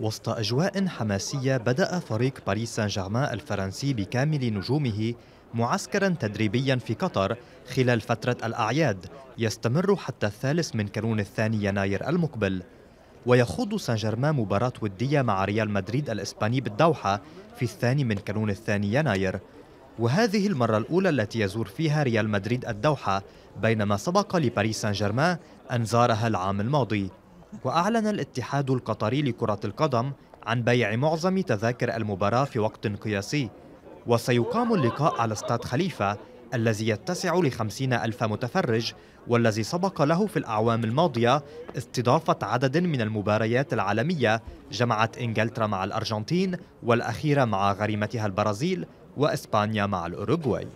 وسط أجواء حماسية بدأ فريق باريس سان جيرمان الفرنسي بكامل نجومه معسكرا تدريبيا في قطر خلال فترة الأعياد يستمر حتى الثالث من كانون الثاني يناير المقبل. ويخوض سان جيرمان مباراة ودية مع ريال مدريد الإسباني بالدوحة في الثاني من كانون الثاني يناير. وهذه المرة الأولى التي يزور فيها ريال مدريد الدوحة بينما سبق لباريس سان جيرمان أن زارها العام الماضي. وأعلن الاتحاد القطري لكرة القدم عن بيع معظم تذاكر المباراة في وقت قياسي وسيقام اللقاء على استاد خليفة الذي يتسع لخمسين ألف متفرج والذي سبق له في الأعوام الماضية استضافة عدد من المباريات العالمية جمعت إنجلترا مع الأرجنتين والأخيرة مع غريمتها البرازيل وإسبانيا مع الأوروغواي.